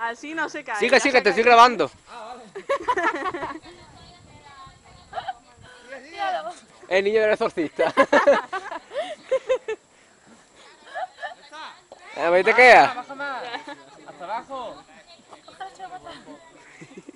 Así no se cae. Sigue, sigue, te estoy grabando. Ah, vale. El niño del exorcista. ¿A te queda? Baja más. Hasta abajo.